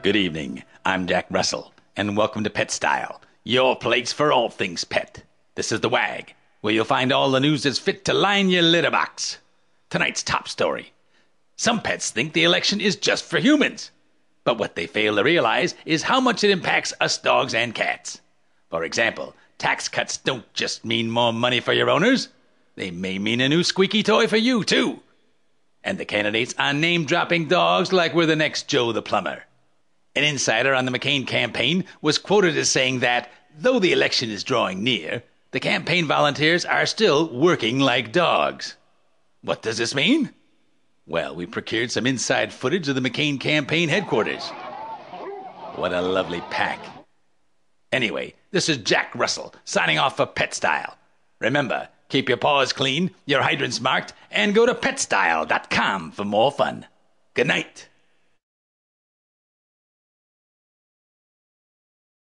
Good evening. I'm Jack Russell, and welcome to Pet Style, your place for all things pet. This is the WAG, where you'll find all the news that's fit to line your litter box. Tonight's top story. Some pets think the election is just for humans, but what they fail to realize is how much it impacts us dogs and cats. For example, tax cuts don't just mean more money for your owners, they may mean a new squeaky toy for you, too. And the candidates are name dropping dogs like we're the next Joe the Plumber. An insider on the McCain campaign was quoted as saying that, though the election is drawing near, the campaign volunteers are still working like dogs. What does this mean? Well, we procured some inside footage of the McCain campaign headquarters. What a lovely pack. Anyway, this is Jack Russell signing off for Pet Style. Remember, keep your paws clean, your hydrants marked, and go to petstyle.com for more fun. Good night.